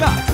샷